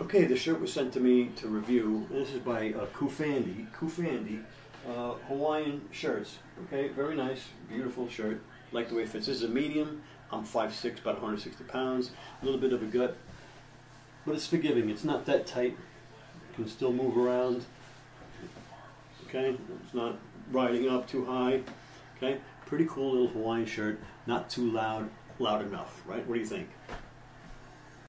Okay, the shirt was sent to me to review. This is by uh, CoofAndy. CoofAndy uh, Hawaiian shirts. Okay, very nice, beautiful shirt. Like the way it fits. This is a medium. I'm 5'6", about 160 pounds. A little bit of a gut, but it's forgiving. It's not that tight. Can still move around. Okay, it's not riding up too high. Okay, pretty cool little Hawaiian shirt. Not too loud, loud enough, right? What do you think?